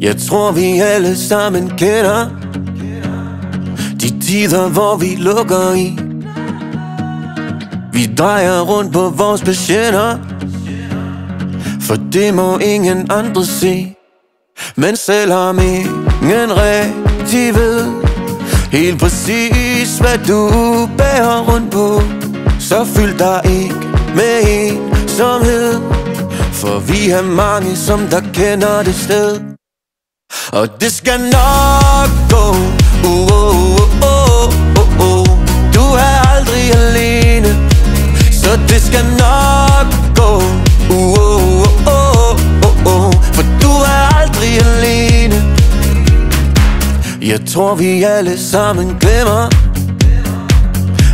Jeg tror vi alle sammen kender De tider hvor vi lukker i. Vi drejer rundt på vores patienter For det må ingen andre se. Men selvom ingen rigtig ved Helt præcis hvad du bærer rundt på Så fyld dig ikke med ensomhed. For vi er mange som der kender det sted og det skal nok gå uh, uh, uh, uh, uh. Du er aldrig alene Så det skal nok gå uh, uh, uh, uh, uh. For du er aldrig alene Jeg tror vi alle sammen glemmer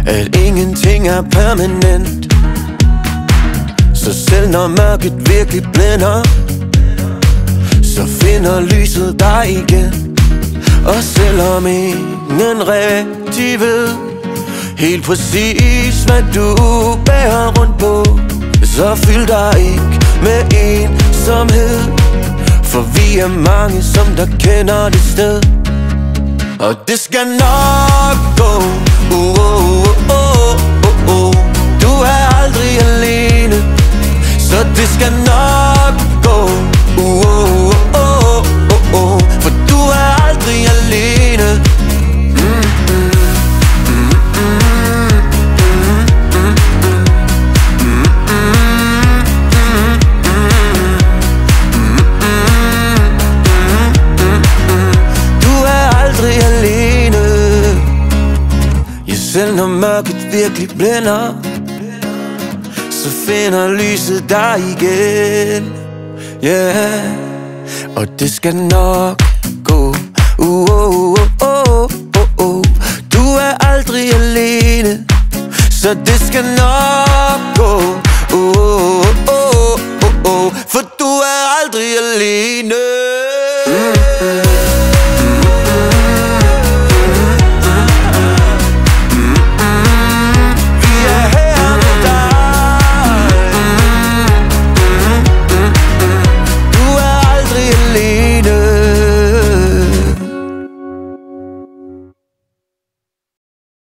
At ingenting er permanent Så selv når mørket virkelig blænder finder lyset dig igen. Og selvom ingen rigtig ved Helt præcis hvad du bærer rundt på Så fyld dig ikke med ensomhed. For vi er mange som der kender det sted. Og det skal nok gå. Uh, uh, uh, uh, selv når mørket virkelig blænder Så finder lyset dig igen yeah. Og det skal nok gå uh, oh, uh, oh, uh, uh, uh. Du er aldrig alene Så det skal nok gå uh, uh, uh, uh, uh.